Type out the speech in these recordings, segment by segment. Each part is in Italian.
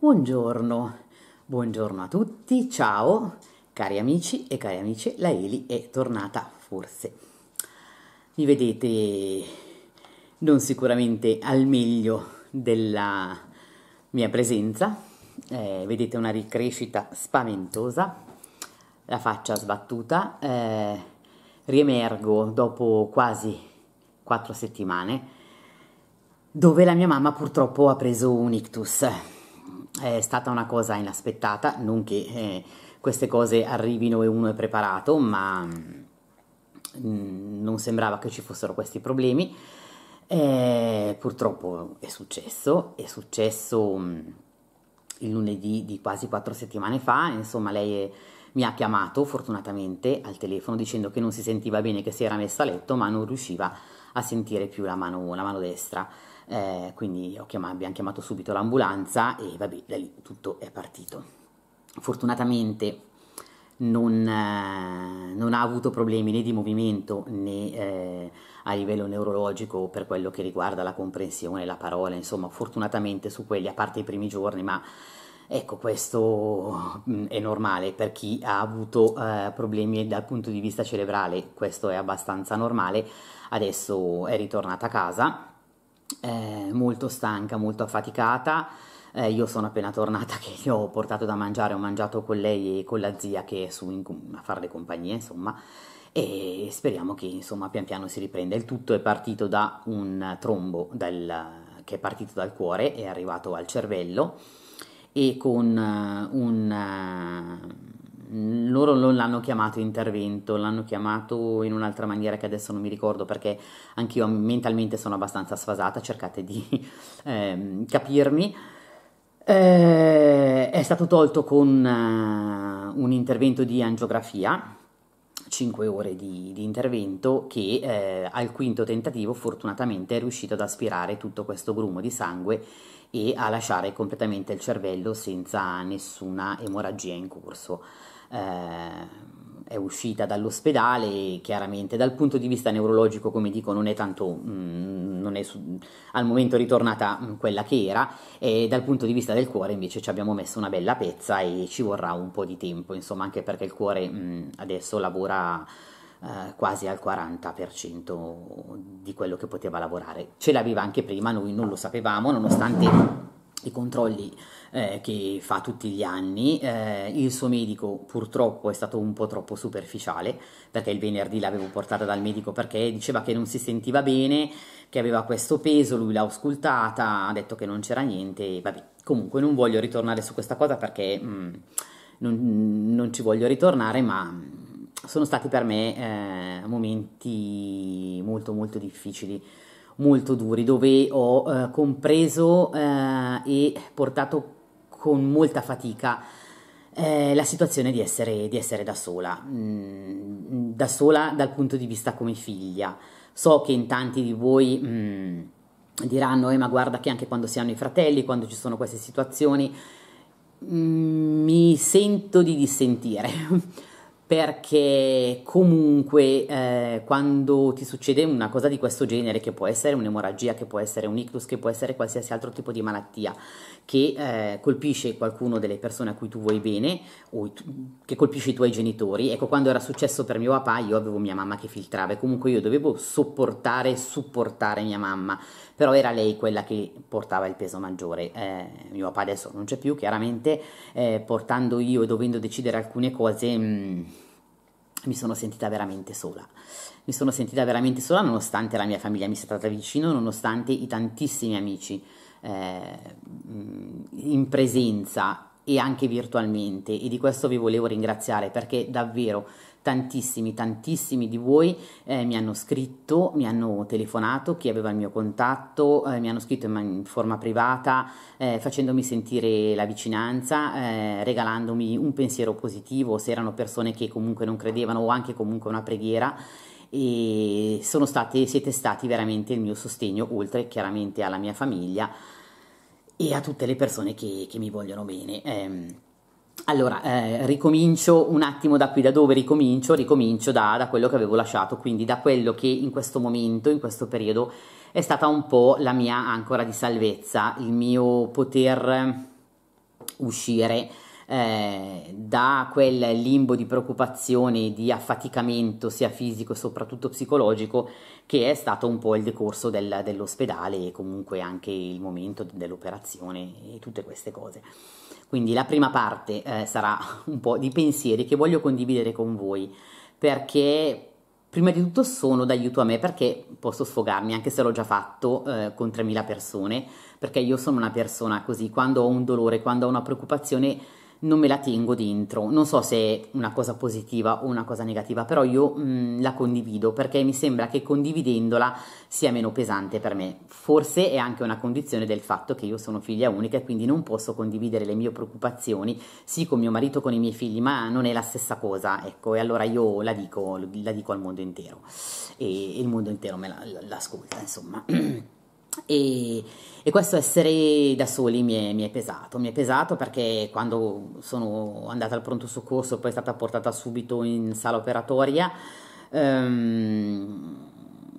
Buongiorno, buongiorno a tutti, ciao cari amici e cari amici, la Eli è tornata forse. Mi vedete non sicuramente al meglio della mia presenza, eh, vedete una ricrescita spaventosa, la faccia sbattuta, eh, riemergo dopo quasi quattro settimane dove la mia mamma purtroppo ha preso un ictus è stata una cosa inaspettata, non che eh, queste cose arrivino e uno è preparato, ma mm, non sembrava che ci fossero questi problemi. Eh, purtroppo è successo, è successo mm, il lunedì di quasi quattro settimane fa, insomma lei è, mi ha chiamato fortunatamente al telefono dicendo che non si sentiva bene, che si era messa a letto, ma non riusciva a sentire più la mano, la mano destra eh, quindi chiamato, abbiamo chiamato subito l'ambulanza e vabbè, da lì tutto è partito. Fortunatamente non, eh, non ha avuto problemi né di movimento né eh, a livello neurologico per quello che riguarda la comprensione, la parola, insomma, fortunatamente su quelli, a parte i primi giorni, ma Ecco, questo mm, è normale per chi ha avuto eh, problemi dal punto di vista cerebrale, questo è abbastanza normale. Adesso è ritornata a casa, eh, molto stanca, molto affaticata. Eh, io sono appena tornata che gli ho portato da mangiare, ho mangiato con lei e con la zia che è su in, a fare le compagnie, insomma, e speriamo che insomma pian piano si riprenda. Il tutto è partito da un trombo del, che è partito dal cuore, è arrivato al cervello e con un loro non l'hanno chiamato intervento, l'hanno chiamato in un'altra maniera che adesso non mi ricordo perché anch'io mentalmente sono abbastanza sfasata, cercate di eh, capirmi. Eh, è stato tolto con uh, un intervento di angiografia, 5 ore di, di intervento, che eh, al quinto tentativo fortunatamente è riuscito ad aspirare tutto questo grumo di sangue e a lasciare completamente il cervello senza nessuna emorragia in corso è uscita dall'ospedale e chiaramente dal punto di vista neurologico, come dico, non è tanto, mh, mm, non è su, al momento ritornata mh, mm, quella che era e dal punto di vista del cuore invece ci abbiamo messo una bella pezza e ci vorrà un po' di tempo, insomma, anche perché il cuore mh, mm, adesso lavora eh, quasi al 40% di quello che poteva lavorare. Ce l'aveva anche prima, noi non lo sapevamo, nonostante i controlli eh, che fa tutti gli anni. Eh, il suo medico purtroppo è stato un po' troppo superficiale perché il venerdì l'avevo portata dal medico perché diceva che non si sentiva bene, che aveva questo peso, lui l'ha auscultata, ha detto che non c'era niente, vabbè, comunque non voglio ritornare su questa cosa perché mh, mm, non, non, ci voglio ritornare, ma sono stati per me eh, momenti molto molto difficili molto duri dove ho eh, compreso eh, e portato con molta fatica eh, la situazione di essere, di essere da sola, mm, da sola dal punto di vista come figlia. So che in tanti di voi mm, diranno, eh, ma guarda che anche quando si hanno i fratelli, quando ci sono queste situazioni, mm, mi sento di dissentire. perché comunque eh, quando ti succede una cosa di questo genere, che può essere un'emorragia, che può essere un ictus, che può essere qualsiasi altro tipo di malattia, che eh, colpisce qualcuno delle persone a cui tu vuoi bene o che colpisce i tuoi genitori. Ecco, quando era successo per mio papà, io avevo mia mamma che filtrava e comunque io dovevo sopportare e supportare mia mamma, però era lei quella che portava il peso maggiore. Eh, mio papà adesso non c'è più, chiaramente, eh, portando io e dovendo decidere alcune cose... Mh, mm, mi sono sentita veramente sola. Mi sono sentita veramente sola nonostante la mia famiglia mi sia stata vicino, nonostante i tantissimi amici eh, in presenza e anche virtualmente e di questo vi volevo ringraziare perché davvero tantissimi, tantissimi di voi eh, mi hanno scritto, mi hanno telefonato, chi aveva il mio contatto, eh, mi hanno scritto in, in forma privata, eh, facendomi sentire la vicinanza, eh, regalandomi un pensiero positivo, se erano persone che comunque non credevano o anche comunque una preghiera e sono state, siete stati veramente il mio sostegno, oltre chiaramente alla mia famiglia e a tutte le persone che, che mi vogliono bene. Allora, eh, ricomincio un attimo da qui, da dove ricomincio? Ricomincio da, da, quello che avevo lasciato, quindi da quello che in questo momento, in questo periodo, è stata un po' la mia ancora di salvezza, il mio poter uscire eh, da quel limbo di preoccupazione, di affaticamento sia fisico e soprattutto psicologico che è stato un po' il decorso del, dell'ospedale e comunque anche il momento dell'operazione e tutte queste cose. Quindi la prima parte eh, sarà un po' di pensieri che voglio condividere con voi perché prima di tutto sono d'aiuto a me perché posso sfogarmi anche se l'ho già fatto eh, con 3.000 persone perché io sono una persona così quando ho un dolore, quando ho una preoccupazione non me la tengo dentro. Non so se è una cosa positiva o una cosa negativa, però io mh, mm, la condivido perché mi sembra che condividendola sia meno pesante per me. Forse è anche una condizione del fatto che io sono figlia unica e quindi non posso condividere le mie preoccupazioni, sì con mio marito, con i miei figli, ma non è la stessa cosa, ecco, e allora io la dico, la dico al mondo intero e il mondo intero me la, l'ascolta, insomma. E, e, questo essere da soli mi è, mi è, pesato, mi è pesato perché quando sono andata al pronto soccorso poi è stata portata subito in sala operatoria, um,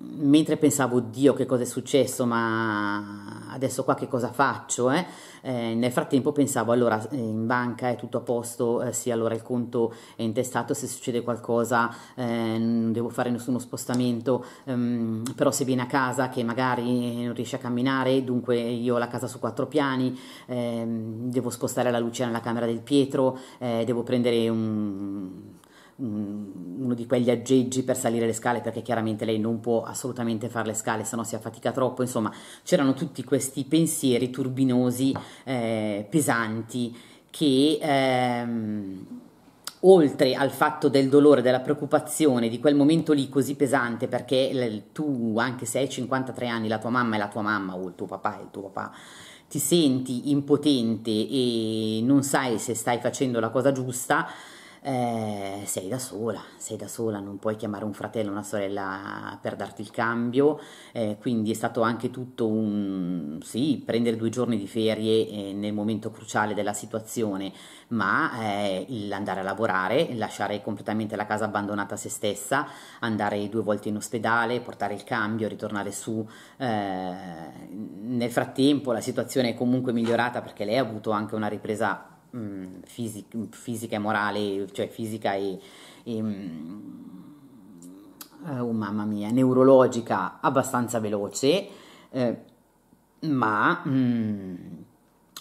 mentre pensavo, Dio che cosa è successo, ma adesso qua che cosa faccio? Eh? Eh, nel frattempo pensavo, allora eh, in banca è tutto a posto, eh, sì allora il conto è intestato, se succede qualcosa eh, non devo fare nessuno spostamento, ehm, però se viene a casa che magari non riesce a camminare, dunque io ho la casa su quattro piani, ehm, devo spostare la luce nella camera del Pietro, eh, devo prendere un uno di quegli aggeggi per salire le scale perché chiaramente lei non può assolutamente fare le scale se no si affatica troppo. Insomma c'erano tutti questi pensieri turbinosi eh, pesanti che ehm, oltre al fatto del dolore, della preoccupazione, di quel momento lì così pesante, perché tu, anche se hai 53 anni, la tua mamma è la tua mamma o il tuo papà è il tuo papà, ti senti impotente e non sai se stai facendo la cosa giusta, eh, sei da sola, sei da sola, non puoi chiamare un fratello o una sorella per darti il cambio, eh, quindi è stato anche tutto un sì, prendere due giorni di ferie eh, nel momento cruciale della situazione, ma eh, andare a lavorare, lasciare completamente la casa abbandonata a se stessa, andare due volte in ospedale, portare il cambio, ritornare su. Eh, nel frattempo la situazione è comunque migliorata perché lei ha avuto anche una ripresa mh, mm, fisica, fisica, e morale, cioè fisica e, e mm, oh mamma mia, neurologica abbastanza veloce, eh, ma mh, mm,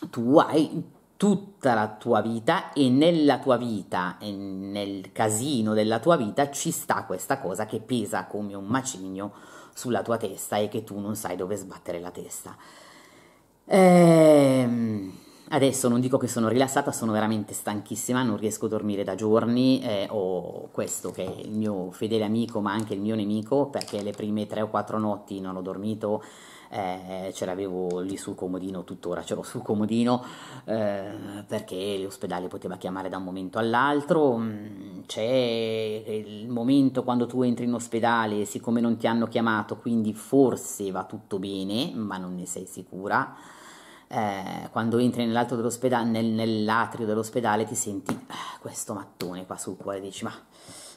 tu hai tutta la tua vita e nella tua vita e nel casino della tua vita ci sta questa cosa che pesa come un macigno sulla tua testa e che tu non sai dove sbattere la testa. Ehm Adesso non dico che sono rilassata, sono veramente stanchissima, non riesco a dormire da giorni, eh, ho questo che è il mio fedele amico ma anche il mio nemico perché le prime tre o quattro notti non ho dormito, eh, ce l'avevo lì sul comodino, tuttora ce l'ho sul comodino eh, perché l'ospedale poteva chiamare da un momento all'altro, mm, c'è il momento quando tu entri in ospedale, siccome non ti hanno chiamato, quindi forse va tutto bene, ma non ne sei sicura eh, quando entri dell'ospedale, nel, nell'atrio dell'ospedale ti senti eh, questo mattone qua sul cuore, dici ma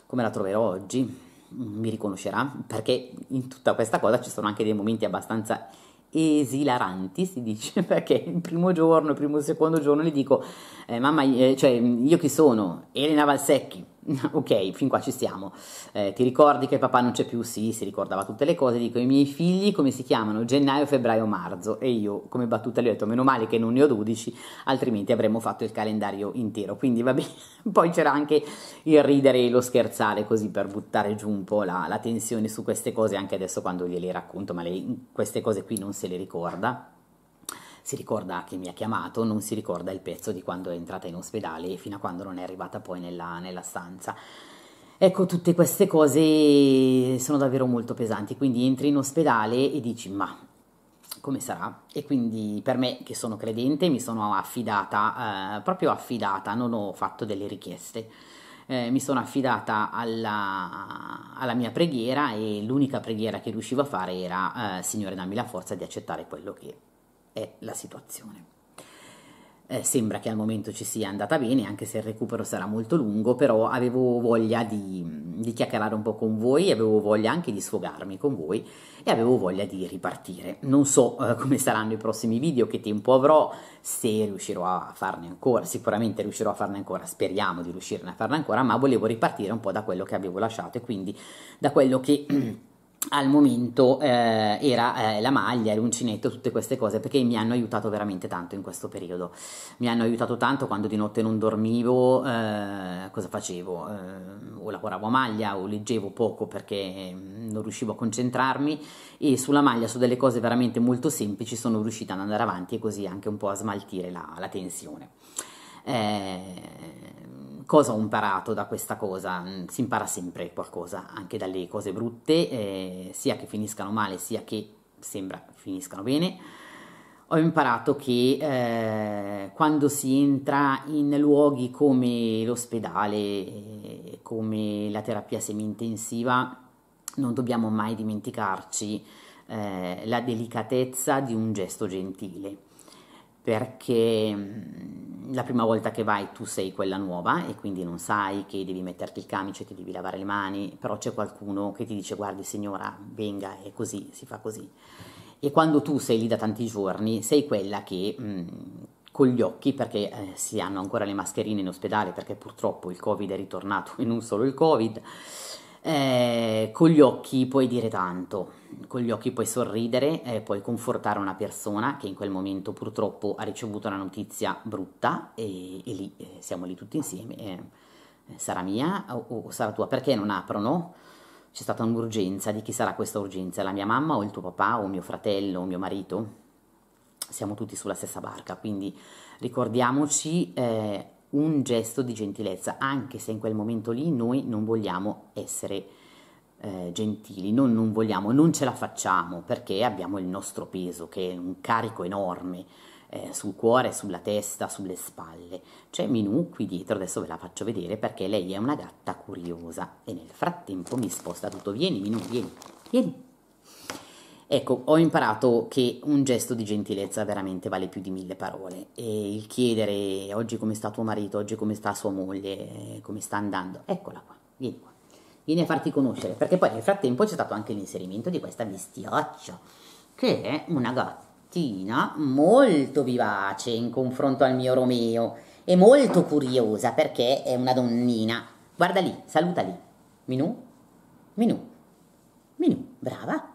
come la troverò oggi? Mi riconoscerà? Perché in tutta questa cosa ci sono anche dei momenti abbastanza esilaranti, si dice, perché il primo giorno, il primo secondo giorno gli dico, eh, mamma, eh, cioè io chi sono? Elena Valsecchi, ok, fin qua ci stiamo. Eh, ti ricordi che papà non c'è più? Sì, si ricordava tutte le cose. Dico, i miei figli come si chiamano? Gennaio, febbraio, marzo. E io, come battuta, gli ho detto, meno male che non ne ho 12, altrimenti avremmo fatto il calendario intero. Quindi va bene. Poi c'era anche il ridere e lo scherzare, così per buttare giù un po' la, la tensione su queste cose, anche adesso quando gliele racconto, ma lei queste cose qui non se le ricorda si ricorda che mi ha chiamato, non si ricorda il pezzo di quando è entrata in ospedale e fino a quando non è arrivata poi nella, nella stanza. Ecco, tutte queste cose sono davvero molto pesanti, quindi entri in ospedale e dici ma come sarà? E quindi per me che sono credente mi sono affidata, eh, proprio affidata, non ho fatto delle richieste. Eh, mi sono affidata alla, alla, mia preghiera e l'unica preghiera che riuscivo a fare era eh, Signore dammi la forza di accettare quello che è la situazione. eh, sembra che al momento ci sia andata bene, anche se il recupero sarà molto lungo, però avevo voglia di, di chiacchierare un po' con voi, avevo voglia anche di sfogarmi con voi e avevo voglia di ripartire. Non so eh, come saranno i prossimi video, che tempo avrò, se riuscirò a farne ancora, sicuramente riuscirò a farne ancora, speriamo di riuscirne a farne ancora, ma volevo ripartire un po' da quello che avevo lasciato e quindi da quello che al momento eh, era eh, la maglia, l'uncinetto, tutte queste cose perché mi hanno aiutato veramente tanto in questo periodo. Mi hanno aiutato tanto quando di notte non dormivo, eh, cosa facevo? Eh, o lavoravo a maglia o leggevo poco perché mm, non riuscivo a concentrarmi e sulla maglia, su delle cose veramente molto semplici, sono riuscita ad andare avanti e così anche un po' a smaltire la, la tensione. Eh, cosa ho imparato da questa cosa? Mm, si impara sempre qualcosa, anche dalle cose brutte, eh, sia che finiscano male, sia che sembra finiscano bene. Ho imparato che eh, quando si entra in luoghi come l'ospedale, eh, come la terapia semi-intensiva, non dobbiamo mai dimenticarci eh, la delicatezza di un gesto gentile perché mm, la prima volta che vai tu sei quella nuova e quindi non sai che devi metterti il camice, ti devi lavare le mani, però c'è qualcuno che ti dice guardi signora, venga, è così, si fa così. E quando tu sei lì da tanti giorni, sei quella che mh, mm, con gli occhi, perché eh, si hanno ancora le mascherine in ospedale, perché purtroppo il Covid è ritornato e non solo il Covid, eh, con gli occhi puoi dire tanto, con gli occhi puoi sorridere, eh, puoi confortare una persona che in quel momento purtroppo ha ricevuto una notizia brutta e, e lì eh, siamo lì tutti insieme, eh, sarà mia o, o, sarà tua, perché non aprono? C'è stata un'urgenza, di chi sarà questa urgenza? La mia mamma o il tuo papà o mio fratello o mio marito? Siamo tutti sulla stessa barca, quindi ricordiamoci eh, un gesto di gentilezza, anche se in quel momento lì noi non vogliamo essere eh, gentili, non, non vogliamo, non ce la facciamo perché abbiamo il nostro peso che è un carico enorme eh, sul cuore, sulla testa, sulle spalle. C'è Minù qui dietro, adesso ve la faccio vedere perché lei è una gatta curiosa e nel frattempo mi sposta tutto. Vieni Minù, vieni, vieni. Ecco, ho imparato che un gesto di gentilezza veramente vale più di mille parole e il chiedere oggi come sta tuo marito, oggi come sta sua moglie, come sta andando, eccola qua, vieni qua, vieni a farti conoscere, perché poi nel frattempo c'è stato anche l'inserimento di questa bestiaccia, che è una gattina molto vivace in confronto al mio Romeo e molto curiosa perché è una donnina. Guarda lì, saluta lì. Minù, Minù, Minù, brava.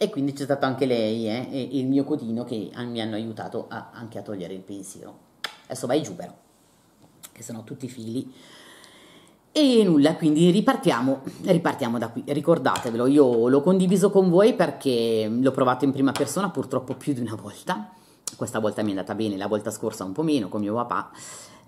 E quindi c'è stato anche lei eh, e il mio codino che mi hanno aiutato a, anche a togliere il pensiero. Adesso vai giù però, che sono tutti fili. E nulla, quindi ripartiamo, ripartiamo da qui. Ricordatevelo, io l'ho condiviso con voi perché l'ho provato in prima persona purtroppo più di una volta. Questa volta mi è andata bene, la volta scorsa un po' meno con mio papà.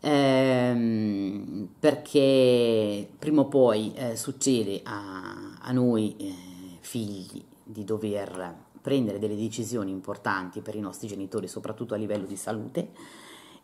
Ehm, perché prima o poi eh, succede a, a noi eh, figli di dover prendere delle decisioni importanti per i nostri genitori, soprattutto a livello di salute,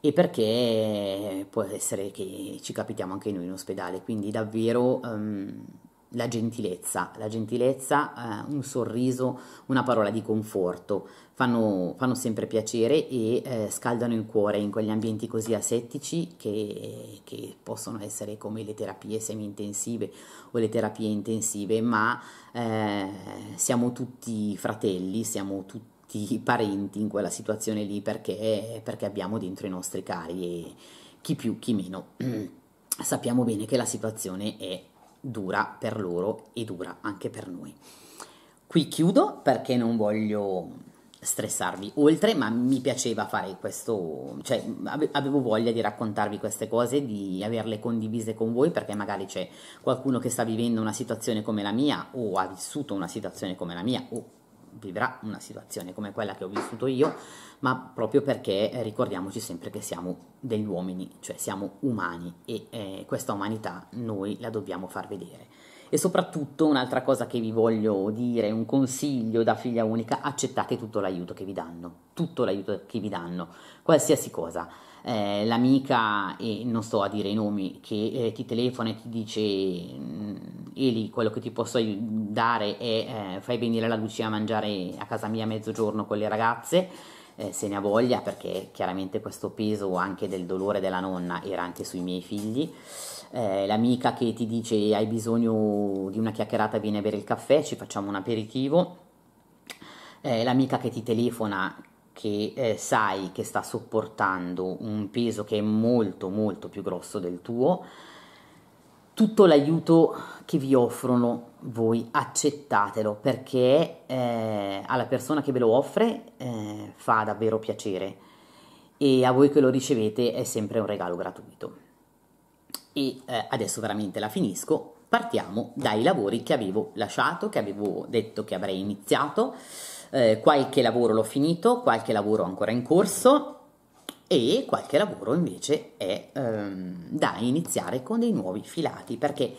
e perché può essere che ci capitiamo anche noi in ospedale, quindi davvero um, la gentilezza, la gentilezza, uh, un sorriso, una parola di conforto, fanno, fanno sempre piacere e eh, scaldano il cuore in quegli ambienti così asettici che, che possono essere come le terapie semi-intensive o le terapie intensive, ma eh, siamo tutti fratelli, siamo tutti parenti in quella situazione lì perché, perché abbiamo dentro i nostri cari e chi più, chi meno. Sappiamo bene che la situazione è dura per loro e dura anche per noi. Qui chiudo perché non voglio stressarvi oltre, ma mi piaceva fare questo, cioè avevo voglia di raccontarvi queste cose, di averle condivise con voi perché magari c'è qualcuno che sta vivendo una situazione come la mia o ha vissuto una situazione come la mia o vivrà una situazione come quella che ho vissuto io, ma proprio perché ricordiamoci sempre che siamo degli uomini, cioè siamo umani e eh, questa umanità noi la dobbiamo far vedere. E soprattutto un'altra cosa che vi voglio dire, un consiglio da figlia unica, accettate tutto l'aiuto che vi danno, tutto l'aiuto che vi danno, qualsiasi cosa. Eh, l'amica, e non sto a dire i nomi, che eh, ti telefona e ti dice mm, Eli, quello che ti posso dare è eh, fai venire la Lucia a mangiare a casa mia a mezzogiorno con le ragazze, eh, se ne ha voglia perché chiaramente questo peso anche del dolore della nonna era anche sui miei figli. Eh, l'amica che ti dice hai bisogno di una chiacchierata viene a bere il caffè, ci facciamo un aperitivo. Eh, l'amica che ti telefona che eh, sai che sta sopportando un peso che è molto molto più grosso del tuo, tutto l'aiuto che vi offrono voi accettatelo perché eh, alla persona che ve lo offre eh, fa davvero piacere e a voi che lo ricevete è sempre un regalo gratuito. E eh, adesso veramente la finisco, partiamo dai lavori che avevo lasciato, che avevo detto che avrei iniziato eh, qualche lavoro l'ho finito, qualche lavoro ancora in corso e qualche lavoro invece è ehm, da iniziare con dei nuovi filati perché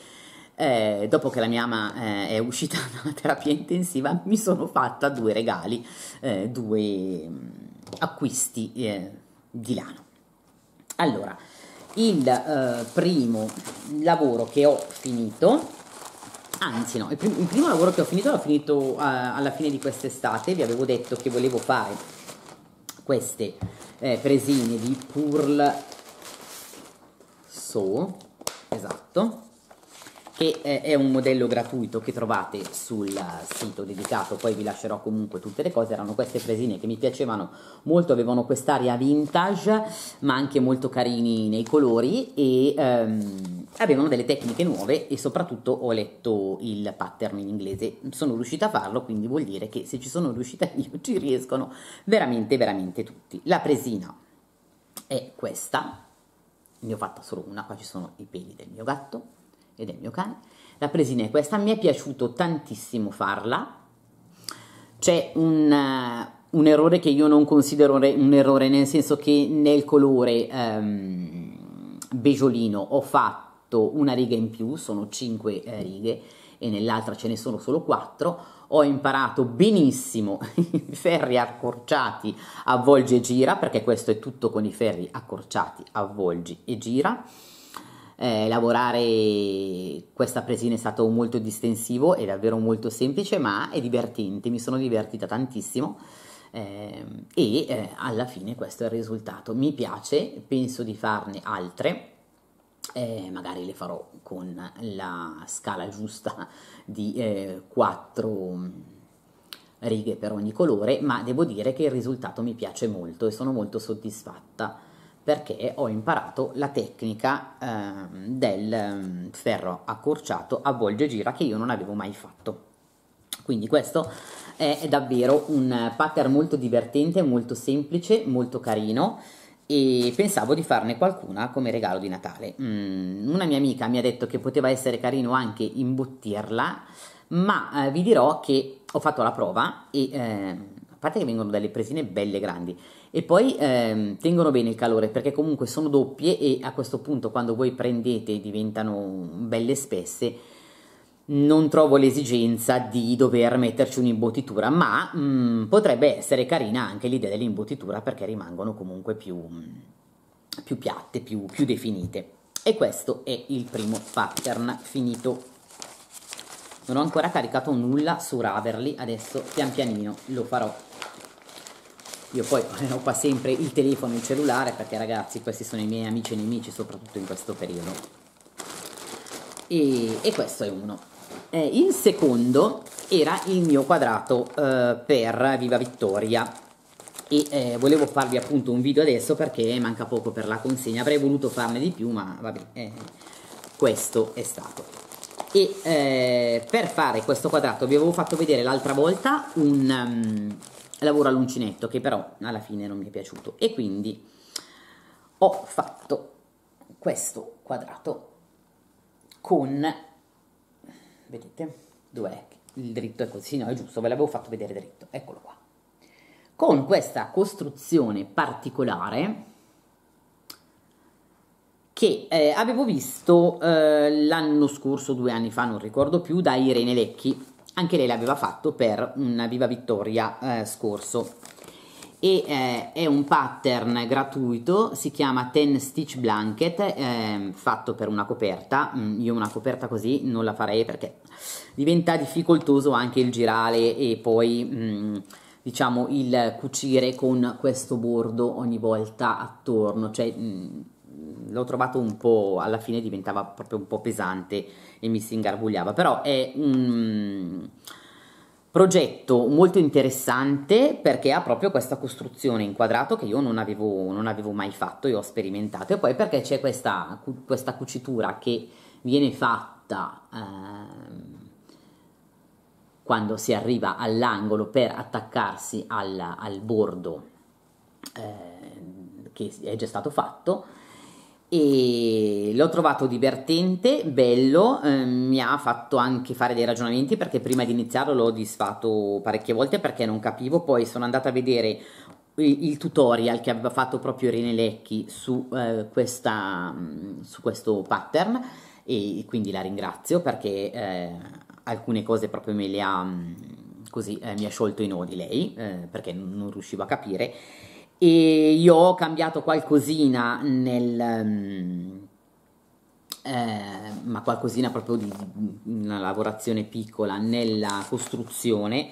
eh, dopo che la mia mamma eh, è uscita dalla terapia intensiva mi sono fatta due regali, eh, due mm, acquisti eh, di lana. Allora, il eh, primo lavoro che ho finito Anzi no, il, prim- il, primo lavoro che ho finito l'ho finito uh, alla fine di quest'estate, vi avevo detto che volevo fare queste eh, presine di Purl So, esatto, che è un modello gratuito che trovate sul sito dedicato, poi vi lascerò comunque tutte le cose, erano queste fresine che mi piacevano molto, avevano quest'aria vintage ma anche molto carini nei colori e ehm, avevano delle tecniche nuove e soprattutto ho letto il pattern in inglese, sono riuscita a farlo quindi vuol dire che se ci sono riuscita io ci riescono veramente veramente tutti. La presina è questa, ne ho fatta solo una, qua ci sono i peli del mio gatto e del mio cane. La presina è questa, mi è piaciuto tantissimo farla. C'è un, uh, un errore che io non considero un errore, nel senso che nel colore um, beggiolino ho fatto una riga in più, sono 5 eh, righe e nell'altra ce ne sono solo 4. Ho imparato benissimo i ferri accorciati avvolgi e gira, perché questo è tutto con i ferri accorciati, avvolgi e gira eh, lavorare questa presina è stato molto distensivo, è davvero molto semplice, ma è divertente, mi sono divertita tantissimo. Eh, e eh, alla fine questo è il risultato. Mi piace, penso di farne altre, eh, magari le farò con la scala giusta di eh, 4 righe per ogni colore, ma devo dire che il risultato mi piace molto e sono molto soddisfatta perché ho imparato la tecnica eh, del ehm, ferro accorciato avvolge e gira che io non avevo mai fatto. Quindi questo è davvero un pattern molto divertente, molto semplice, molto carino e pensavo di farne qualcuna come regalo di Natale. Mm, una mia amica mi ha detto che poteva essere carino anche imbottirla, ma eh, vi dirò che ho fatto la prova e eh, a parte che vengono delle presine belle grandi e poi ehm, tengono bene il calore perché comunque sono doppie e a questo punto quando voi prendete diventano belle spesse non trovo l'esigenza di dover metterci un'imbottitura ma mh, mm, potrebbe essere carina anche l'idea dell'imbottitura perché rimangono comunque più, più piatte, più, più definite. E questo è il primo pattern finito. Non ho ancora caricato nulla su Raverly adesso pian pianino lo farò io poi ho qua sempre il telefono e il cellulare perché ragazzi questi sono i miei amici e nemici soprattutto in questo periodo. E, e questo è uno. Eh, il secondo era il mio quadrato eh, per Viva Vittoria e eh, volevo farvi appunto un video adesso perché manca poco per la consegna. Avrei voluto farne di più ma vabbè, eh, questo è stato. E eh, per fare questo quadrato vi avevo fatto vedere l'altra volta un... Um, lavoro all'uncinetto che però alla fine non mi è piaciuto. E quindi ho fatto questo quadrato con vedete dov'è? Il dritto è così no è giusto ve l'avevo fatto vedere dritto eccolo qua. Con questa costruzione particolare che eh, avevo visto eh, l'anno scorso, due anni fa, non ricordo più, da Irene Lecchi anche lei l'aveva fatto per una Viva Vittoria eh, scorso. E eh, è un pattern gratuito, si chiama Ten Stitch Blanket, eh, fatto per una coperta, mm, io una coperta così non la farei perché diventa difficoltoso anche il girare e poi mm, diciamo il cucire con questo bordo ogni volta attorno, cioè mh, l'ho trovato un po', alla fine diventava proprio un po' pesante e mi si ingarbugliava, però è un progetto molto interessante perché ha proprio questa costruzione in quadrato che io non avevo, non avevo mai fatto e ho sperimentato. E poi perché c'è questa, questa cucitura che viene fatta eh, quando si arriva all'angolo per attaccarsi al, al bordo eh, che è già stato fatto e l'ho trovato divertente, bello, eh, mi ha fatto anche fare dei ragionamenti perché prima di iniziarlo l'ho disfatto parecchie volte perché non capivo, poi sono andata a vedere il, tutorial che aveva fatto proprio Rene Lecchi su, eh, questa, su questo pattern e quindi la ringrazio perché eh, alcune cose proprio me le ha così eh, mi ha sciolto i nodi lei eh, perché non riuscivo a capire e io ho cambiato qualcosina nel eh, ma qualcosina proprio di una lavorazione piccola nella costruzione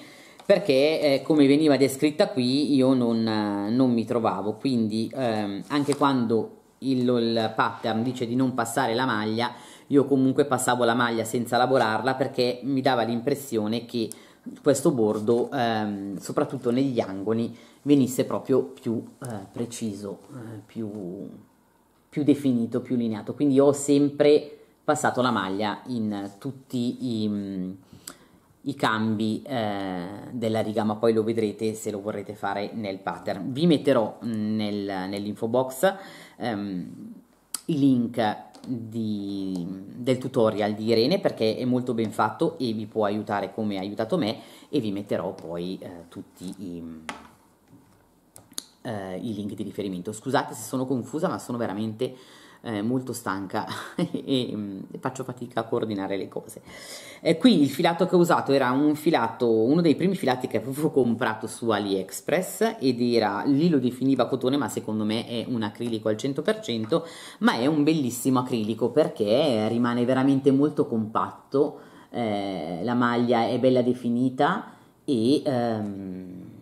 perché eh, come veniva descritta qui io non, non mi trovavo. Quindi eh, anche quando il, il pattern dice di non passare la maglia io comunque passavo la maglia senza lavorarla perché mi dava l'impressione che questo bordo, ehm, soprattutto negli angoli, venisse proprio più eh, preciso, eh, più, più definito, più lineato. Quindi ho sempre passato la maglia in tutti i, i cambi eh, della riga, ma poi lo vedrete se lo vorrete fare nel pattern. Vi metterò nel, nell'info box ehm, i link di, del tutorial di Irene perché è molto ben fatto e vi può aiutare come ha aiutato me e vi metterò poi eh, tutti i, eh, i, link di riferimento. Scusate se sono confusa ma sono veramente eh, molto stanca e, e, faccio fatica a coordinare le cose. Eh, qui il filato che ho usato era un filato, uno dei primi filati che avevo comprato su AliExpress ed era, lì lo definiva cotone ma secondo me è un acrilico al 100% ma è un bellissimo acrilico perché rimane veramente molto compatto, eh, la maglia è bella definita e... Ehm,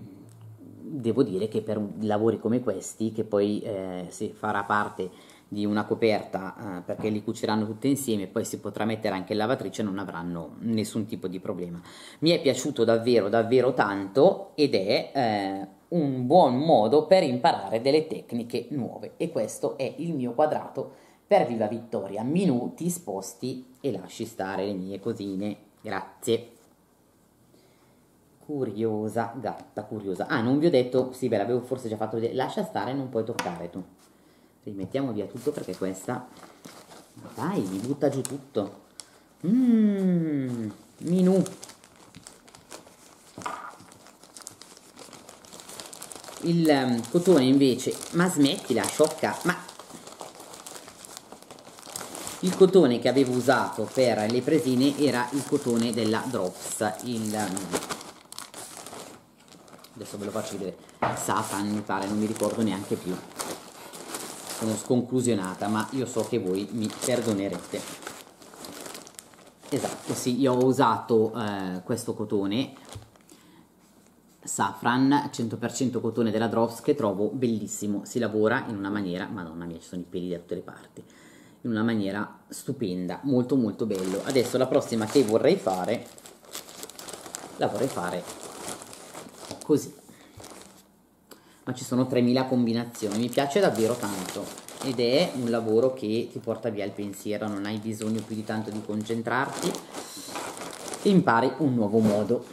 devo dire che per lavori come questi, che poi eh, si farà parte di una coperta eh, perché li cuciranno tutte insieme poi si potrà mettere anche in lavatrice non avranno nessun tipo di problema. Mi è piaciuto davvero davvero tanto ed è eh, un buon modo per imparare delle tecniche nuove. E questo è il mio quadrato per Viva Vittoria. Minuti sposti e lasci stare le mie cosine. Grazie. Curiosa gatta curiosa. Ah non vi ho detto sì ve l'avevo forse già fatto vedere. Lascia stare non puoi toccare tu rimettiamo via tutto perché questa dai mi butta giù tutto. Mmm minù il um, cotone invece ma smettila sciocca ma il cotone che avevo usato per le presine era il cotone della Drops il um, adesso ve lo faccio vedere. Safran mi pare non mi ricordo neanche più sono sconclusionata, ma io so che voi mi perdonerete. Esatto, sì, io ho usato eh, questo cotone Safran 100% cotone della Drops che trovo bellissimo, si lavora in una maniera, madonna mia ci sono i peli da tutte le parti, in una maniera stupenda, molto molto bello. Adesso la prossima che vorrei fare, la vorrei fare così ma ci sono 3000 combinazioni, mi piace davvero tanto. Ed è un lavoro che ti porta via il pensiero, non hai bisogno più di tanto di concentrarti. E impari un nuovo modo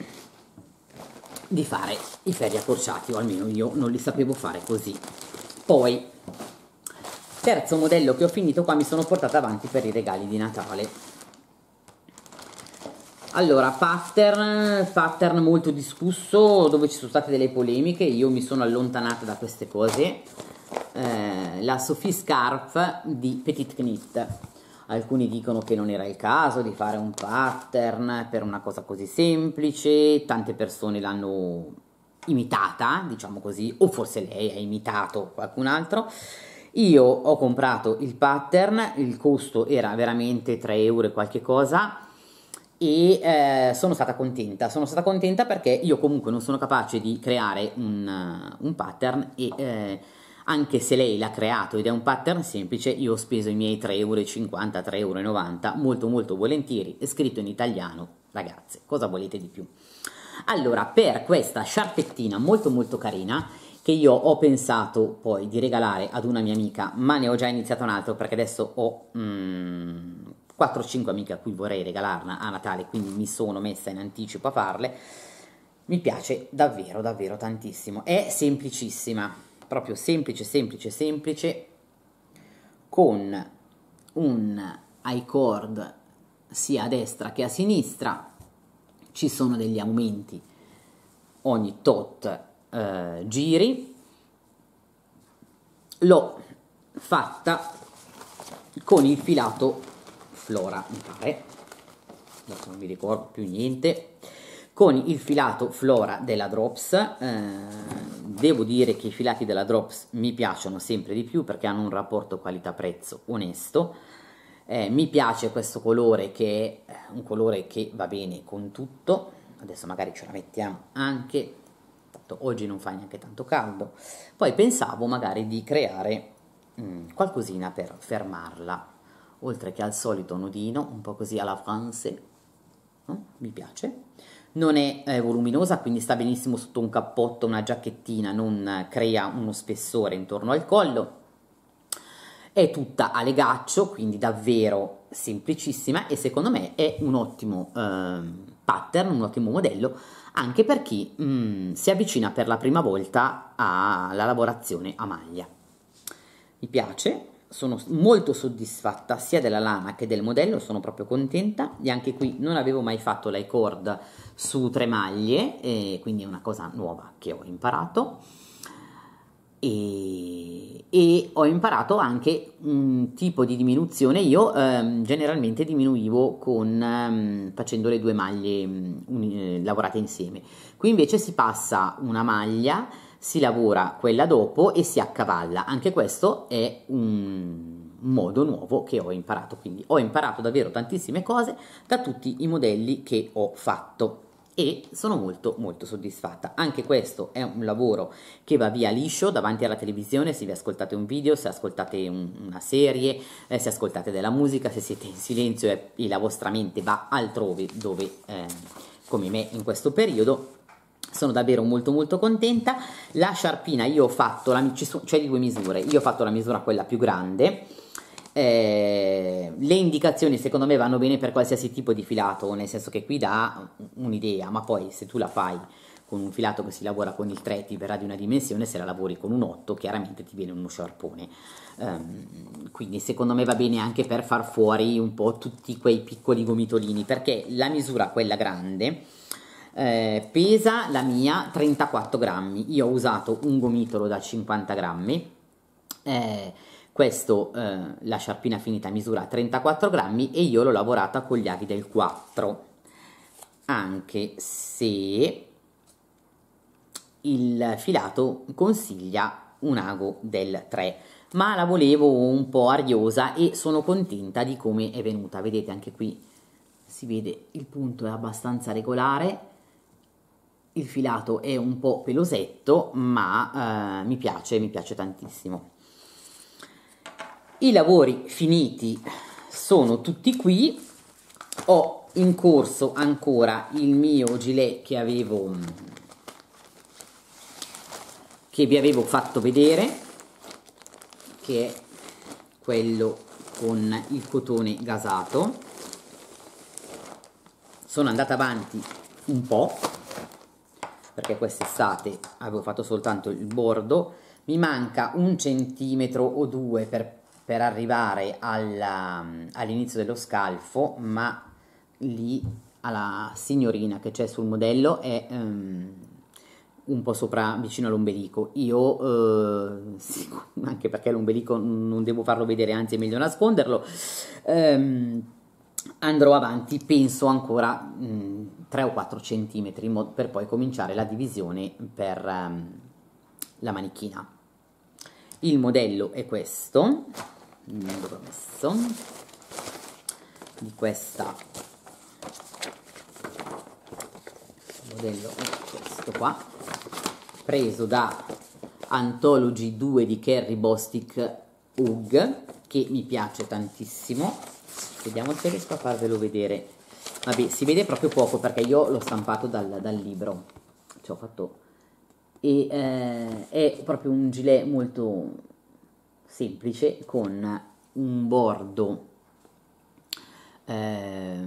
di fare i ferri accorciati o almeno io non li sapevo fare così. Poi, terzo modello che ho finito qua mi sono portata avanti per i regali di Natale allora, pattern, pattern molto discusso dove ci sono state delle polemiche, io mi sono allontanata da queste cose. Eh, la Sophie Scarf di Petit Knit. Alcuni dicono che non era il caso di fare un pattern per una cosa così semplice, tante persone l'hanno imitata, diciamo così, o forse lei ha imitato qualcun altro. Io ho comprato il pattern, il costo era veramente 3 euro e qualche cosa e eh, sono stata contenta, sono stata contenta perché io comunque non sono capace di creare un, uh, un pattern e eh, anche se lei l'ha creato ed è un pattern semplice, io ho speso i miei 3,50 euro, 3,90 euro, molto molto volentieri, è scritto in italiano, ragazze, cosa volete di più? Allora, per questa sciarpettina molto molto carina, che io ho pensato poi di regalare ad una mia amica, ma ne ho già iniziato un altro perché adesso ho mm, 4-5 amiche a cui vorrei regalarla a Natale, quindi mi sono messa in anticipo a farle. Mi piace davvero, davvero tantissimo. È semplicissima, proprio semplice, semplice, semplice, con un i-cord sia a destra che a sinistra. Ci sono degli aumenti ogni tot eh, giri. L'ho fatta con il filato Flora, mi pare, adesso non mi ricordo più niente, con il filato Flora della Drops, eh, devo dire che i filati della Drops mi piacciono sempre di più perché hanno un rapporto qualità-prezzo onesto, eh, mi piace questo colore che è un colore che va bene con tutto, adesso magari ce la mettiamo anche, oggi non fa neanche tanto caldo, poi pensavo magari di creare mh, mm, qualcosina per fermarla, oltre che al solito nodino, un po' così alla France, no? mi piace. Non è eh, voluminosa, quindi sta benissimo sotto un cappotto, una giacchettina, non crea uno spessore intorno al collo. È tutta a legaccio, quindi davvero semplicissima e secondo me è un ottimo eh, pattern, un ottimo modello anche per chi mm, si avvicina per la prima volta alla lavorazione a maglia. Mi piace, sono molto soddisfatta sia della lana che del modello, sono proprio contenta e anche qui non avevo mai fatto l'high cord su tre maglie, e quindi è una cosa nuova che ho imparato. E, e ho imparato anche un tipo di diminuzione, io ehm, generalmente diminuivo con, ehm, facendo le due maglie um, eh, lavorate insieme, qui invece si passa una maglia si lavora quella dopo e si accavalla. Anche questo è un modo nuovo che ho imparato, quindi ho imparato davvero tantissime cose da tutti i modelli che ho fatto e sono molto molto soddisfatta. Anche questo è un lavoro che va via liscio davanti alla televisione, se vi ascoltate un video, se ascoltate un, una serie, eh, se ascoltate della musica, se siete in silenzio e, e la vostra mente va altrove dove eh, come me in questo periodo sono davvero molto molto contenta. La sciarpina io ho fatto la, cioè di due misure. Io ho fatto la misura quella più grande. Eh, le indicazioni secondo me vanno bene per qualsiasi tipo di filato nel senso che qui dà un'idea ma poi se tu la fai con un filato che si lavora con il 3 ti verrà di una dimensione se la lavori con un 8 chiaramente ti viene uno sciarpone. Um, quindi secondo me va bene anche per far fuori un po' tutti quei piccoli gomitolini perché la misura quella grande eh, pesa la mia 34 grammi. Io ho usato un gomitolo da 50 grammi. Eh, questo eh, la sciarpina finita misura 34 grammi e io l'ho lavorata con gli aghi del 4 anche se il filato consiglia un ago del 3 ma la volevo un po' ariosa e sono contenta di come è venuta. Vedete anche qui si vede il punto è abbastanza regolare il filato è un po' pelosetto ma eh, mi piace, mi piace tantissimo. I lavori finiti sono tutti qui. Ho in corso ancora il mio gilet che avevo che vi avevo fatto vedere che è quello con il cotone gasato. Sono andata avanti un po' perché quest'estate avevo fatto soltanto il bordo, mi manca un centimetro o due per, per arrivare all'inizio dello scalfo, ma lì alla signorina che c'è sul modello è um, un po' sopra vicino all'ombelico. Io uh, anche perché l'ombelico non devo farlo vedere anzi è meglio nasconderlo. Um, andrò avanti penso ancora mh, 3 o 4 centimetri per poi cominciare la divisione per um, la manichina. Il modello è questo l'ho messo di questa. Modello questo qua preso da Anthology 2 di Kerry Bostic Hug che mi piace tantissimo vediamo se riesco a farvelo vedere. Vabbè si vede proprio poco perché io l'ho stampato dal, dal libro. Ci ho fatto. E eh, è proprio un gilet molto semplice con un bordo eh,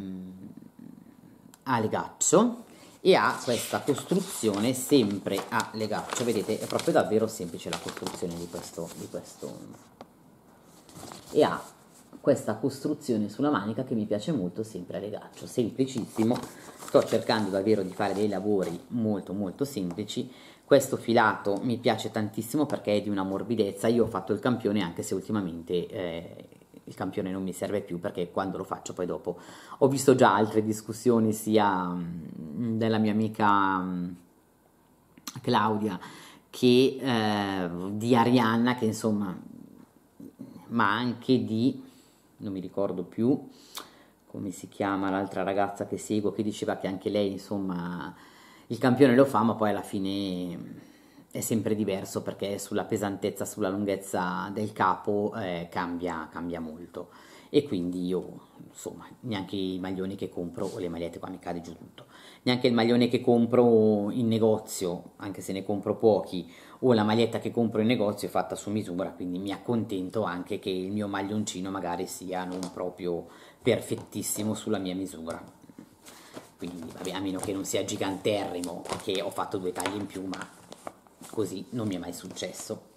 a legaccio e ha questa costruzione sempre a legaccio. Vedete è proprio davvero semplice la costruzione di questo, di questo. E ha questa costruzione sulla manica che mi piace molto sempre a legaccio semplicissimo. Sto cercando davvero di fare dei lavori molto molto semplici. Questo filato mi piace tantissimo perché è di una morbidezza. Io ho fatto il campione anche se ultimamente eh, il campione non mi serve più perché quando lo faccio poi dopo. Ho visto già altre discussioni sia mm, della mia amica mm, Claudia che eh, di Arianna che insomma ma anche di non mi ricordo più come si chiama l'altra ragazza che seguo che diceva che anche lei insomma il campione lo fa ma poi alla fine è sempre diverso perché sulla pesantezza, sulla lunghezza del capo eh, cambia, cambia molto. E quindi io insomma neanche i maglioni che compro o le magliette qua mi cade giù tutto. Neanche il maglione che compro in negozio anche se ne compro pochi o la maglietta che compro in negozio è fatta su misura quindi mi accontento anche che il mio maglioncino magari sia non proprio perfettissimo sulla mia misura. Quindi vabbè a meno che non sia giganterrimo che ho fatto due tagli in più ma così non mi è mai successo.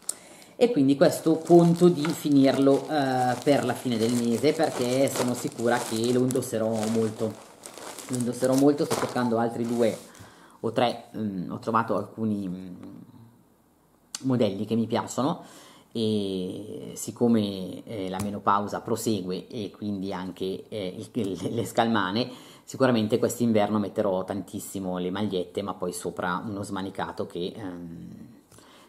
E quindi questo conto di finirlo eh, per la fine del mese perché sono sicura che lo indosserò molto. Lo indosserò molto sto cercando altri due o tre mm, ho trovato alcuni mm, modelli che mi piacciono e siccome eh, la menopausa prosegue e quindi anche eh, il, le scalmane sicuramente quest'inverno metterò tantissimo le magliette ma poi sopra uno smanicato che ehm,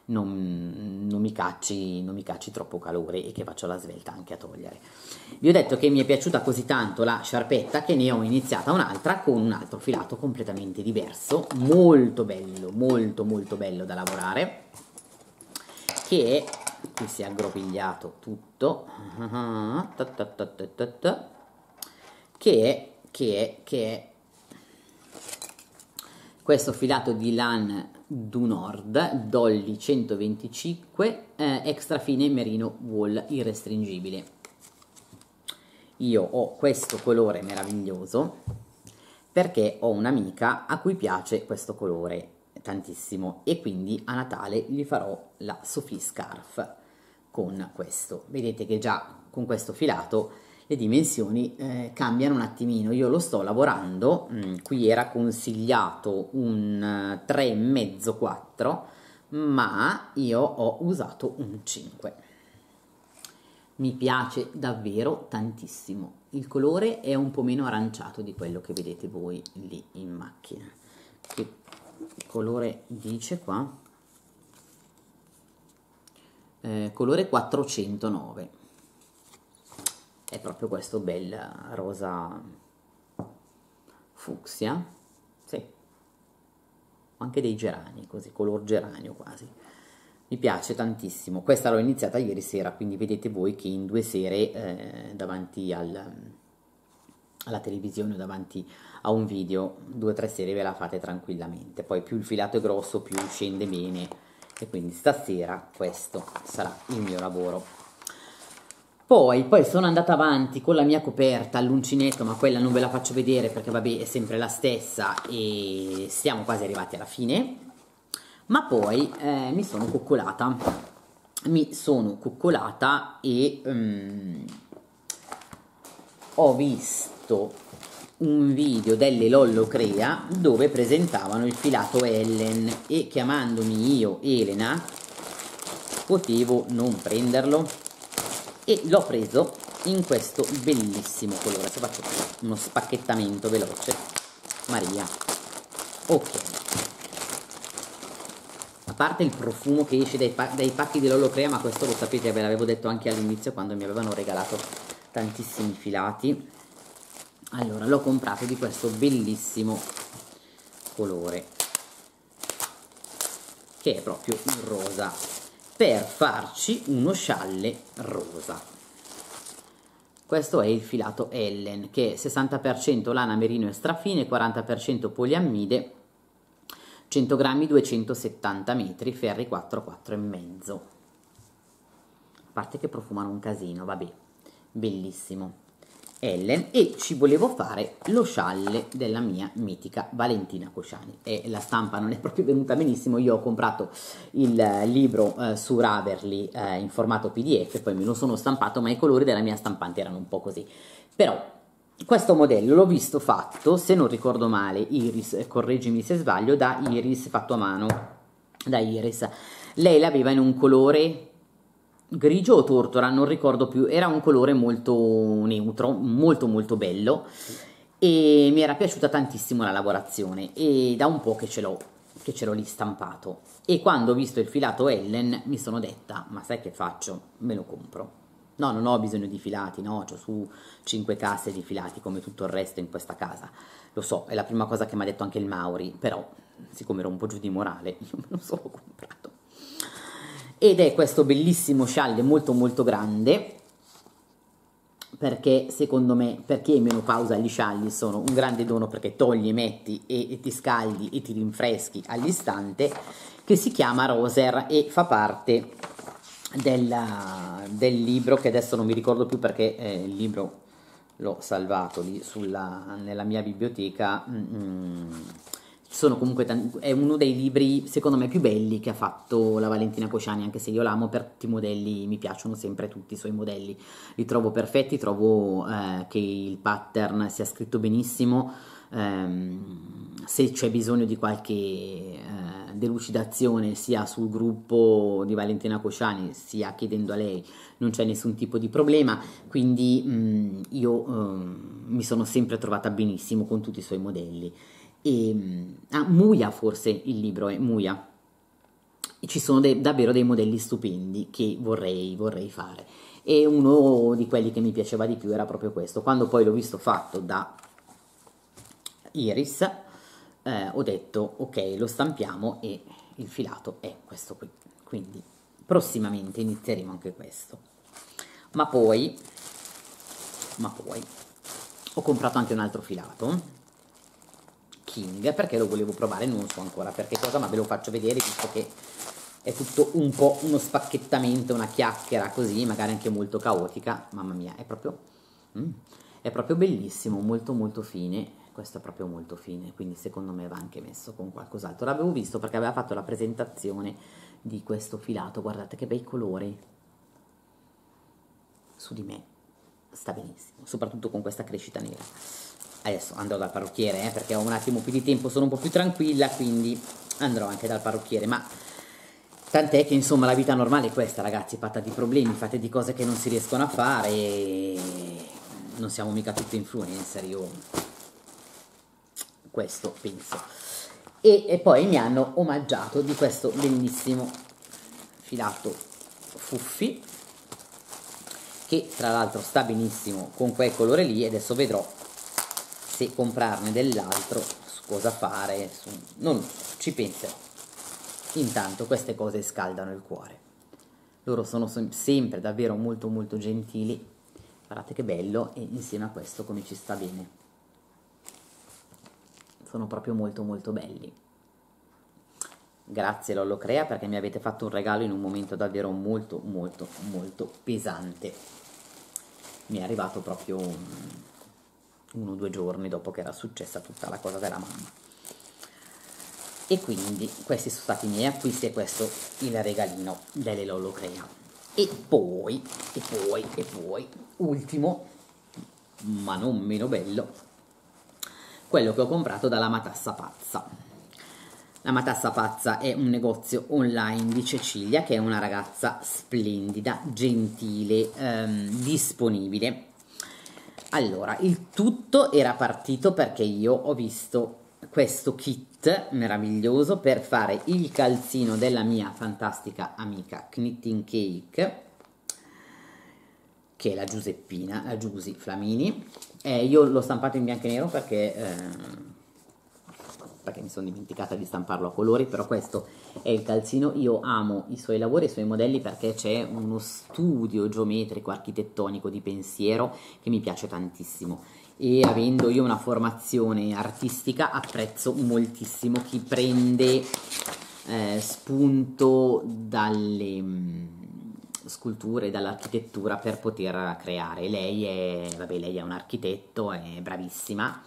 non, non, mi cacci, non mi cacci troppo calore e che faccio la svelta anche a togliere. Vi ho detto che mi è piaciuta così tanto la sciarpetta che ne ho iniziata un'altra con un altro filato completamente diverso, molto bello, molto molto bello da lavorare, che qui si è aggrovigliato tutto, che che che. Questo filato di LAN du Nord Dolly 125 eh, extra fine merino wool irrestringibile. Io ho questo colore meraviglioso perché ho un'amica a cui piace questo colore tantissimo e quindi a Natale gli farò la Sophie Scarf con questo vedete che già con questo filato le dimensioni eh, cambiano un attimino. Io lo sto lavorando, mm, qui era consigliato un 3,5-4, eh, ma io ho usato un 5. Mi piace davvero tantissimo. Il colore è un po' meno aranciato di quello che vedete voi lì in macchina. Che colore dice qua? Eh, colore 409 è proprio questo bel rosa fucsia sì. Anche dei gerani così color geranio quasi. Mi piace tantissimo. Questa l'ho iniziata ieri sera quindi vedete voi che in due sere eh, davanti al, alla televisione davanti a un video due o tre sere ve la fate tranquillamente. Poi più il filato è grosso più scende bene. E quindi stasera questo sarà il mio lavoro. Poi, poi sono andata avanti con la mia coperta all'uncinetto, ma quella non ve la faccio vedere perché vabbè è sempre la stessa e siamo quasi arrivati alla fine. Ma poi eh, mi sono coccolata, mi sono coccolata e um, ho visto un video delle Lollo Crea dove presentavano il filato Ellen e chiamandomi io Elena potevo non prenderlo. E l'ho preso in questo bellissimo colore. Adesso faccio uno spacchettamento veloce. Maria. Ok. A parte il profumo che esce dai, dai pacchi di Lollo Crea ma questo lo sapete ve l'avevo detto anche all'inizio quando mi avevano regalato tantissimi filati allora l'ho comprato di questo bellissimo colore che è proprio il rosa per farci uno scialle rosa. Questo è il filato Ellen che è 60% lana merino extrafine 40% poliammide 100 grammi 270 metri ferri 4 4 e mezzo. A parte che profumano un casino vabbè bellissimo Ellen e ci volevo fare lo scialle della mia mitica Valentina Cosciani. E la stampa non è proprio venuta benissimo. Io ho comprato il libro eh, su Raverly eh, in formato pdf poi me lo sono stampato ma i colori della mia stampante erano un po' così. Però questo modello l'ho visto fatto se non ricordo male Iris correggimi se sbaglio da Iris fatto a mano da Iris. Lei l'aveva in un colore grigio o tortora, non ricordo più, era un colore molto neutro, molto molto bello e mi era piaciuta tantissimo la lavorazione e da un po' che ce l'ho che ce l'ho lì stampato. E quando ho visto il filato Ellen mi sono detta ma sai che faccio? Me lo compro. No non ho bisogno di filati no ho su 5 casse di filati come tutto il resto in questa casa. Lo so è la prima cosa che mi ha detto anche il Mauri però siccome ero un po' giù di morale io me lo sono comprato ed è questo bellissimo scialle molto molto grande perché secondo me per chi è in menopausa gli scialli sono un grande dono perché togli, metti e, e ti scaldi e ti rinfreschi all'istante che si chiama Roser e fa parte della, del libro che adesso non mi ricordo più perché eh, il libro l'ho salvato lì sulla, nella mia biblioteca mm, mm sono comunque tanti, è uno dei libri secondo me più belli che ha fatto la Valentina Cosciani anche se io l'amo per tutti i modelli mi piacciono sempre tutti i suoi modelli. Li trovo perfetti trovo eh, che il pattern sia scritto benissimo. Ehm, se c'è bisogno di qualche eh, delucidazione sia sul gruppo di Valentina Cosciani sia chiedendo a lei non c'è nessun tipo di problema. Quindi mh, mm, io eh, mi sono sempre trovata benissimo con tutti i suoi modelli e, mm, ah, Muia forse il libro è Muia. Ci sono de- davvero dei modelli stupendi che vorrei, vorrei fare. E uno di quelli che mi piaceva di più era proprio questo. Quando poi l'ho visto fatto da Iris, eh, ho detto ok, lo stampiamo e il filato è questo qui. Quindi prossimamente inizieremo anche questo. Ma poi, ma poi, ho comprato anche un altro filato King perché lo volevo provare, non so ancora perché cosa, ma ve lo faccio vedere visto che è tutto un po' uno spacchettamento, una chiacchiera così, magari anche molto caotica, mamma mia, è proprio, mm, è proprio bellissimo, molto molto fine, questo è proprio molto fine, quindi secondo me va anche messo con qualcos'altro, l'avevo visto perché aveva fatto la presentazione di questo filato, guardate che bei colori, su di me, sta benissimo, soprattutto con questa crescita nera adesso andrò dal parrucchiere eh, perché ho un attimo più di tempo, sono un po' più tranquilla, quindi andrò anche dal parrucchiere, ma tant'è che insomma la vita normale è questa ragazzi, fatta di problemi, fatta di cose che non si riescono a fare e non siamo mica tutti influencer, io questo penso. E, e poi mi hanno omaggiato di questo bellissimo filato fuffi che tra l'altro sta benissimo con quel colore lì e adesso vedrò se comprarne dell'altro, cosa fare, su, non ci penserò. Intanto queste cose scaldano il cuore. Loro sono sempre davvero molto molto gentili. Guardate che bello e insieme a questo come ci sta bene. Sono proprio molto molto belli. Grazie Lollo Crea perché mi avete fatto un regalo in un momento davvero molto molto molto pesante. Mi è arrivato proprio uno o due giorni dopo che era successa tutta la cosa della mamma. E quindi questi sono stati i miei acquisti e questo il regalino delle Lolo Crea. E poi, e poi, e poi, ultimo, ma non meno bello, quello che ho comprato dalla Matassa Pazza. La Matassa Pazza è un negozio online di Cecilia che è una ragazza splendida, gentile, ehm, disponibile allora, il tutto era partito perché io ho visto questo kit meraviglioso per fare il calzino della mia fantastica amica Knitting Cake che è la Giuseppina, la Giusy Flamini. Eh, io l'ho stampato in bianco e nero perché eh, perché mi sono dimenticata di stamparlo a colori, però questo è il calzino, io amo i suoi lavori, i suoi modelli perché c'è uno studio geometrico, architettonico di pensiero che mi piace tantissimo. E avendo io una formazione artistica apprezzo moltissimo chi prende eh, spunto dalle mm, sculture, dall'architettura per poter creare. Lei è, vabbè, lei è un architetto, è bravissima.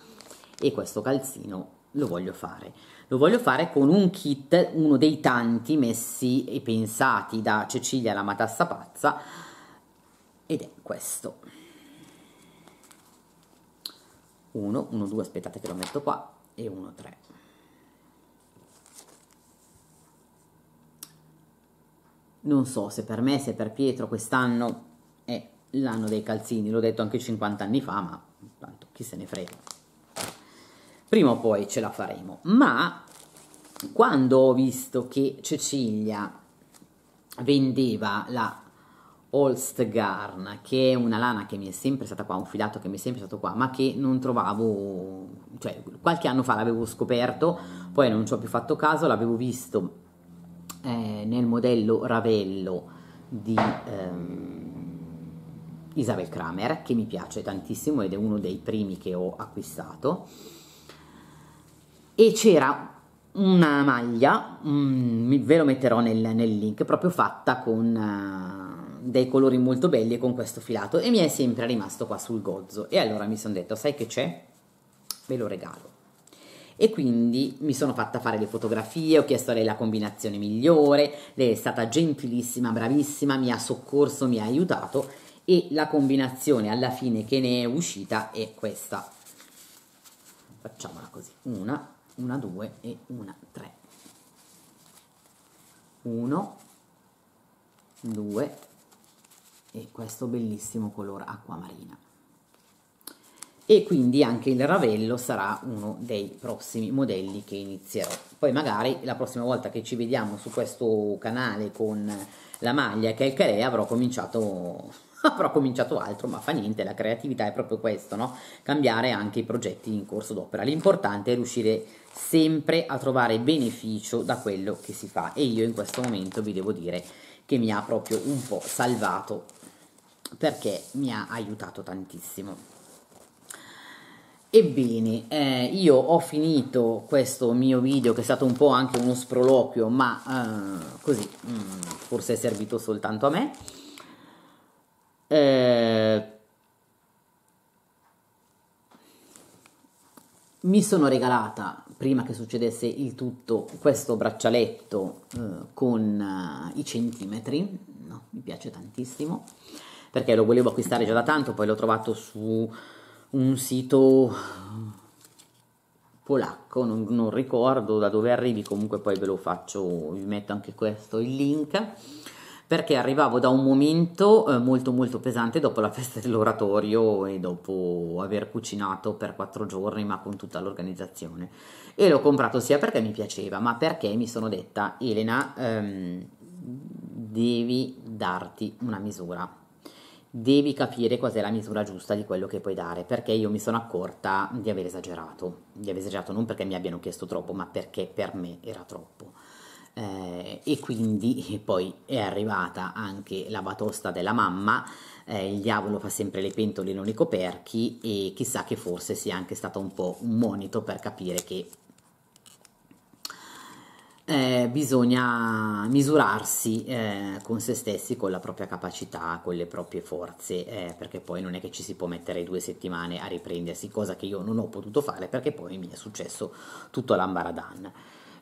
E questo calzino lo voglio fare. Lo voglio fare con un kit, uno dei tanti messi e pensati da Cecilia la matassa pazza ed è questo. 1, 1, 2, aspettate che lo metto qua e 1, 3. Non so se per me, se per Pietro quest'anno è l'anno dei calzini, l'ho detto anche 50 anni fa, ma tanto chi se ne frega prima o poi ce la faremo. Ma quando ho visto che Cecilia vendeva la Holst Garn, che è una lana che mi è sempre stata qua, un filato che mi è sempre stato qua, ma che non trovavo, cioè qualche anno fa l'avevo scoperto, poi non ci ho più fatto caso, l'avevo visto eh, nel modello Ravello di ehm, Isabel Kramer, che mi piace tantissimo ed è uno dei primi che ho acquistato e c'era una maglia, um, ve lo metterò nel, nel, link, proprio fatta con uh, dei colori molto belli e con questo filato e mi è sempre rimasto qua sul gozzo e allora mi sono detto sai che c'è? Ve lo regalo e quindi mi sono fatta fare le fotografie, ho chiesto a lei la combinazione migliore, lei è stata gentilissima, bravissima, mi ha soccorso, mi ha aiutato e la combinazione alla fine che ne è uscita è questa. Facciamola così, una, una 2 e una 3 1 2 e questo bellissimo colore acquamarina e quindi anche il ravello sarà uno dei prossimi modelli che inizierò poi magari la prossima volta che ci vediamo su questo canale con la maglia che è il carè avrò cominciato avrò cominciato altro, ma fa niente, la creatività è proprio questo, no? Cambiare anche i progetti in corso d'opera. L'importante è riuscire sempre a trovare beneficio da quello che si fa e io in questo momento vi devo dire che mi ha proprio un po' salvato perché mi ha aiutato tantissimo. Ebbene, eh, io ho finito questo mio video che è stato un po' anche uno sproloquio, ma eh, così mh, mm, forse è servito soltanto a me. Eh, mi sono regalata, prima che succedesse il tutto, questo braccialetto eh, con uh, i centimetri, no, mi piace tantissimo, perché lo volevo acquistare già da tanto, poi l'ho trovato su un sito polacco, non, non ricordo da dove arrivi, comunque poi ve lo faccio, vi metto anche questo il link. Perché arrivavo da un momento eh, molto molto pesante dopo la festa dell'oratorio e dopo aver cucinato per quattro giorni ma con tutta l'organizzazione. E l'ho comprato sia perché mi piaceva ma perché mi sono detta Elena ehm, devi darti una misura devi capire cos'è la misura giusta di quello che puoi dare perché io mi sono accorta di aver esagerato di aver esagerato non perché mi abbiano chiesto troppo ma perché per me era troppo. Eh, e quindi poi è arrivata anche la batosta della mamma, eh, il diavolo fa sempre le pentole non i coperchi e chissà che forse sia anche stato un po' un monito per capire che eh, bisogna misurarsi eh, con se stessi, con la propria capacità, con le proprie forze, eh, perché poi non è che ci si può mettere due settimane a riprendersi, cosa che io non ho potuto fare perché poi mi è successo tutto l'ambaradan.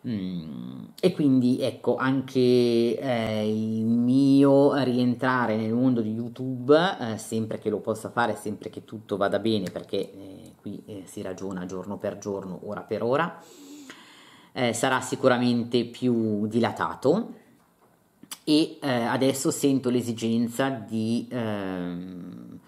Mm, e quindi ecco anche eh, il mio rientrare nel mondo di YouTube, eh, sempre che lo possa fare, sempre che tutto vada bene, perché eh, qui si ragiona giorno per giorno, ora per ora, eh, sarà sicuramente più dilatato e eh, adesso sento l'esigenza di ehm,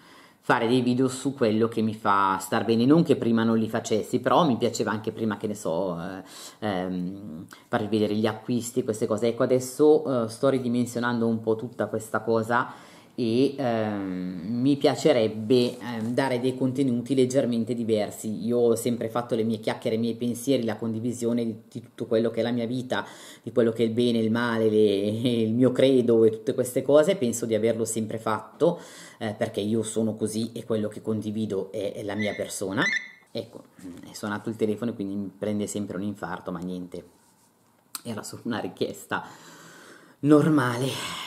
fare dei video su quello che mi fa star bene, non che prima non li facessi, però mi piaceva anche prima che ne so, eh, ehm, farvi vedere gli acquisti, queste cose. Ecco, adesso eh, sto ridimensionando un po' tutta questa cosa e ehm, mi piacerebbe ehm, dare dei contenuti leggermente diversi. Io ho sempre fatto le mie chiacchiere, i miei pensieri, la condivisione di, di tutto quello che è la mia vita, di quello che è il bene, il male, le, il mio credo e tutte queste cose. Penso di averlo sempre fatto eh, perché io sono così e quello che condivido è, è la mia persona. Ecco, è suonato il telefono quindi mi prende sempre un infarto, ma niente, era solo una richiesta normale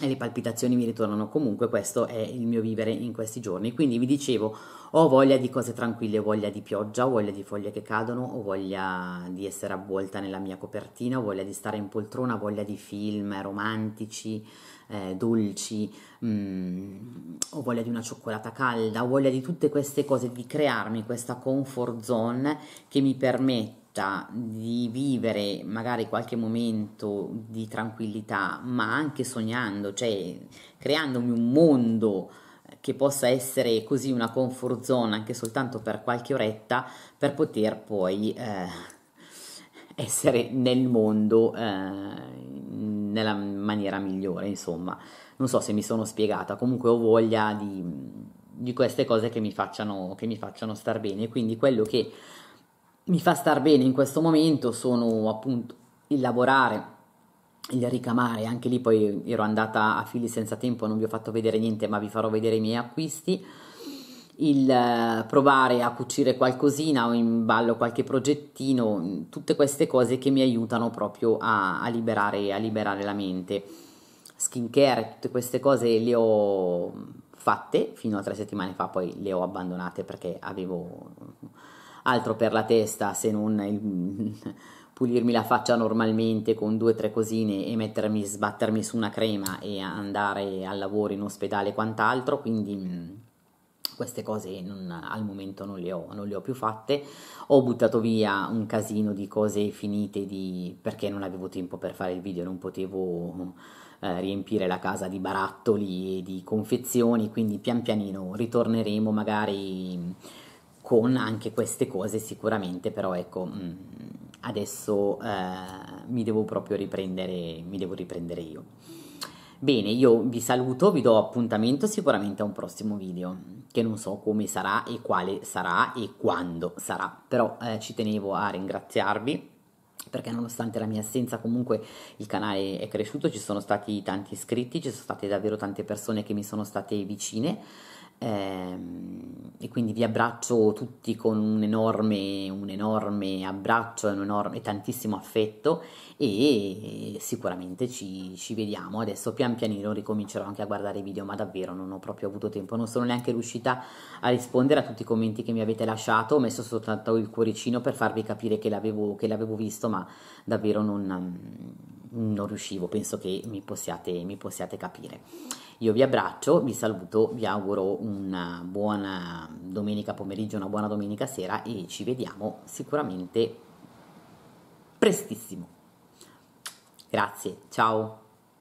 e le palpitazioni mi ritornano comunque, questo è il mio vivere in questi giorni. Quindi vi dicevo, ho voglia di cose tranquille, ho voglia di pioggia, ho voglia di foglie che cadono, ho voglia di essere avvolta nella mia copertina, ho voglia di stare in poltrona, ho voglia di film romantici, eh, dolci, mm, ho voglia di una cioccolata calda, ho voglia di tutte queste cose, di crearmi questa comfort zone che mi permette di vivere magari qualche momento di tranquillità, ma anche sognando, cioè creandomi un mondo che possa essere così una comfort zone anche soltanto per qualche oretta per poter poi eh, essere nel mondo eh, nella maniera migliore, insomma. Non so se mi sono spiegata, comunque ho voglia di, di queste cose che mi, facciano, che mi facciano star bene, quindi quello che mi fa star bene in questo momento sono appunto il lavorare, il ricamare, anche lì poi ero andata a fili senza tempo, non vi ho fatto vedere niente, ma vi farò vedere i miei acquisti, il eh, provare a cucire qualcosina o in ballo qualche progettino, tutte queste cose che mi aiutano proprio a, a, liberare, a liberare la mente. Skincare, tutte queste cose le ho fatte fino a tre settimane fa, poi le ho abbandonate perché avevo altro per la testa se non il, pulirmi la faccia normalmente con due o tre cosine e mettermi, sbattermi su una crema e andare al lavoro in ospedale e quant'altro, quindi mm, queste cose non, al momento non le, ho, non le, ho, più fatte. Ho buttato via un casino di cose finite di, perché non avevo tempo per fare il video, non potevo eh, riempire la casa di barattoli e di confezioni, quindi pian pianino ritorneremo magari con anche queste cose sicuramente, però ecco, mm, adesso eh, mi devo proprio riprendere, mi devo riprendere io. Bene, io vi saluto, vi do appuntamento sicuramente a un prossimo video, che non so come sarà e quale sarà e quando sarà, però eh, ci tenevo a ringraziarvi perché nonostante la mia assenza comunque il canale è cresciuto, ci sono stati tanti iscritti, ci sono state davvero tante persone che mi sono state vicine e quindi vi abbraccio tutti con un enorme, un enorme abbraccio un enorme, tantissimo affetto e sicuramente ci, ci, vediamo. Adesso pian pianino ricomincerò anche a guardare i video ma davvero non ho proprio avuto tempo non sono neanche riuscita a rispondere a tutti i commenti che mi avete lasciato. Ho messo soltanto il cuoricino per farvi capire che l'avevo, che l'avevo visto ma davvero non, non riuscivo. Penso che mi possiate, mi possiate capire io vi abbraccio, vi saluto, vi auguro una buona domenica pomeriggio, una buona domenica sera e ci vediamo sicuramente prestissimo. Grazie, ciao!